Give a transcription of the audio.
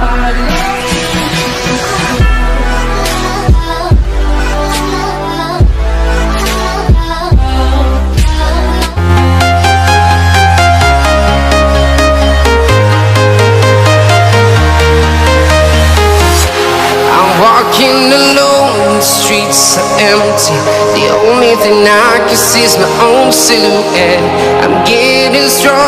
I'm walking alone, the streets are empty. The only thing I can see is my own silhouette. I'm getting stronger,